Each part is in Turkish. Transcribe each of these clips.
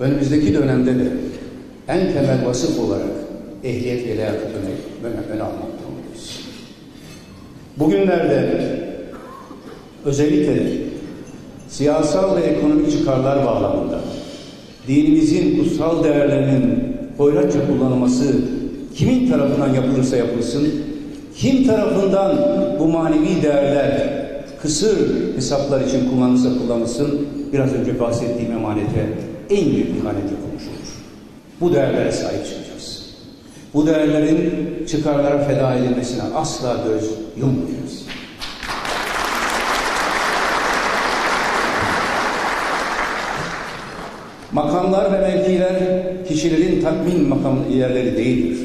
önümüzdeki dönemde de en temel vasıf olarak ehliyet ve liyakat öne, almak durumundayız. Bugünlerde özellikle siyasal ve ekonomik çıkarlar bağlamında dinimizin kutsal değerlerinin hoyratça kullanılması kimin tarafından yapılırsa yapılsın, kim tarafından bu manevi değerler kısır hesaplar için kullanılırsa kullanılsın, biraz önce bahsettiğim emanete en büyük ihanet yapılmış olur. Bu değerlere sahip çıkacağız. Bu değerlerin çıkarlara feda edilmesine asla göz yummayacağız. Makamlar ve mevkiler kişilerin tatmin makam yerleri değildir.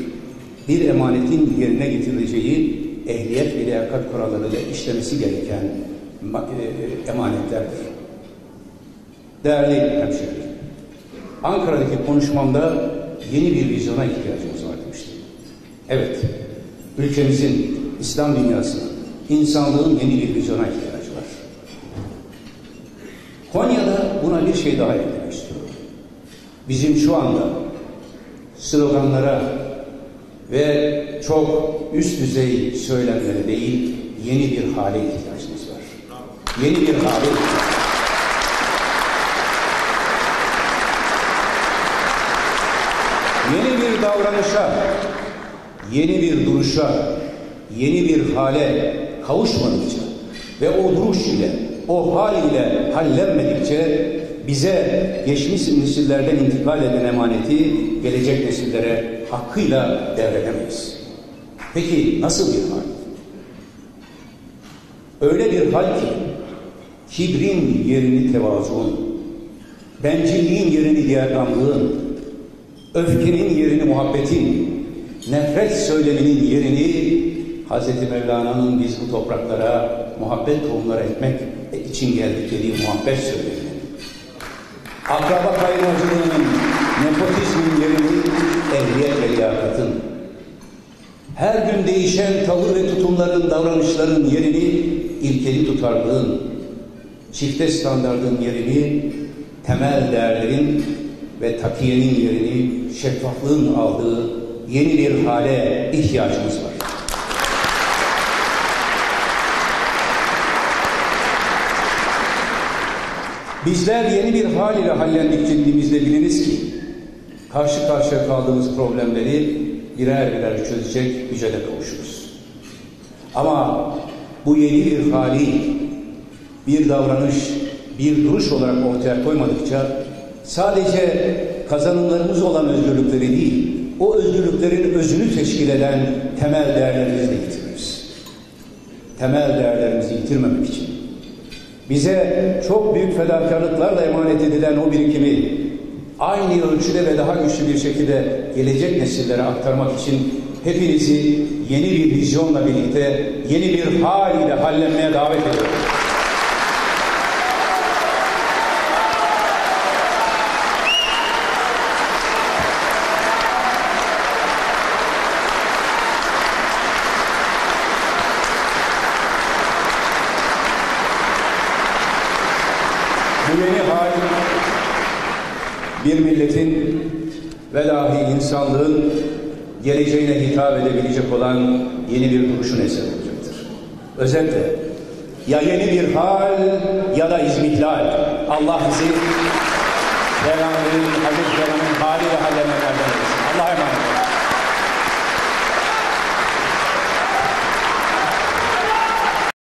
Bir emanetin yerine getirileceği ehliyet ve liyakat kurallarıyla işlemesi gereken e, emanetlerdir. Değerli hemşehrilerim, Ankara'daki konuşmamda yeni bir vizyona ihtiyacımız var demiştim. Evet, ülkemizin, İslam dünyasının, insanlığın yeni bir vizyona ihtiyacı var. Konya'da buna bir şey daha eklemek istiyorum. Bizim şu anda sloganlara ve çok üst düzey söylemlere değil, yeni bir hale ihtiyacımız var. Yeni bir hale ihtiyacımız Yeni bir davranışa, yeni bir duruşa, yeni bir hale kavuşmadıkça ve o duruş ile, o hal ile hallenmedikçe bize geçmiş nesillerden intikal eden emaneti gelecek nesillere hakkıyla devredemeyiz. Peki nasıl bir hal? Öyle bir hal ki kibrin yerini tevazuun, bencilliğin yerini diğergamlığın, öfkenin yerini muhabbetin, nefret söyleminin yerini Hz. Mevlana'nın biz bu topraklara muhabbet tohumları etmek için geldik dediği muhabbet söyleminin, akraba kaynacılığının, nepotizmin yerini ehliyet ve liyakatın, her gün değişen tavır ve tutumların, davranışların yerini ilkeli tutarlığın, çifte standardın yerini, temel değerlerin ve takiyenin yerini şeffaflığın aldığı yeni bir hale ihtiyacımız var. Bizler yeni bir hal ile hallendik dediğimizde biliniz ki karşı karşıya kaldığımız problemleri birer birer çözecek güce de kavuşuruz. Ama bu yeni bir hali bir davranış, bir duruş olarak ortaya koymadıkça sadece kazanımlarımız olan özgürlükleri değil, o özgürlüklerin özünü teşkil eden temel değerlerimizi de yitiririz. Temel değerlerimizi yitirmemek için bize çok büyük fedakarlıklarla emanet edilen o birikimi aynı ölçüde ve daha güçlü bir şekilde gelecek nesillere aktarmak için hepinizi yeni bir vizyonla birlikte yeni bir hal ile hallenmeye davet ediyorum. Bu yeni hal bir milletin ve dahi insanlığın geleceğine hitap edebilecek olan yeni bir duruşun eseri olacaktır. Özetle ya yeni bir hal ya da izmihlal. Allah bizi Peygamberin, Hazreti Peygamber'in hali